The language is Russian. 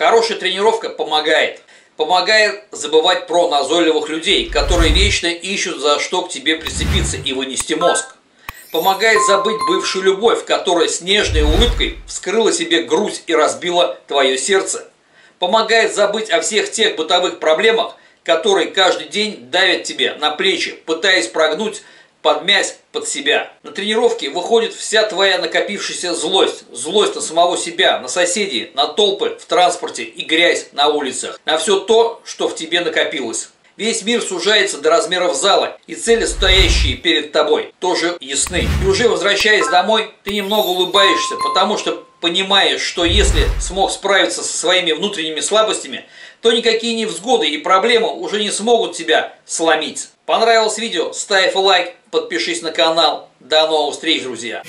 Хорошая тренировка помогает. Помогает забывать про назойливых людей, которые вечно ищут за что к тебе прицепиться и вынести мозг. Помогает забыть бывшую любовь, которая с нежной улыбкой вскрыла себе грудь и разбила твое сердце. Помогает забыть о всех тех бытовых проблемах, которые каждый день давят тебе на плечи, пытаясь прогнуть подмять под себя. На тренировке выходит вся твоя накопившаяся злость. Злость на самого себя, на соседей, на толпы в транспорте и грязь на улицах. На все то, что в тебе накопилось. Весь мир сужается до размеров зала, и цели, стоящие перед тобой, тоже ясны. И уже возвращаясь домой, ты немного улыбаешься, потому что понимаешь, что если смог справиться со своими внутренними слабостями, то никакие невзгоды и проблемы уже не смогут тебя сломить. Понравилось видео? Ставь лайк, подпишись на канал. До новых встреч, друзья!